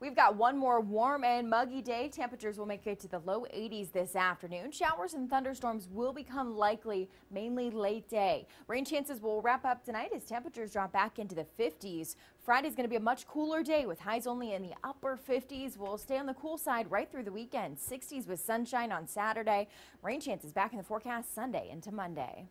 We've got one more warm and muggy day. Temperatures will make it to the low 80s this afternoon. Showers and thunderstorms will become likely mainly late day. Rain chances will wrap up tonight as temperatures drop back into the 50s. Friday is going to be a much cooler day with highs only in the upper 50s. We'll stay on the cool side right through the weekend. 60s with sunshine on Saturday. Rain chances back in the forecast Sunday into Monday.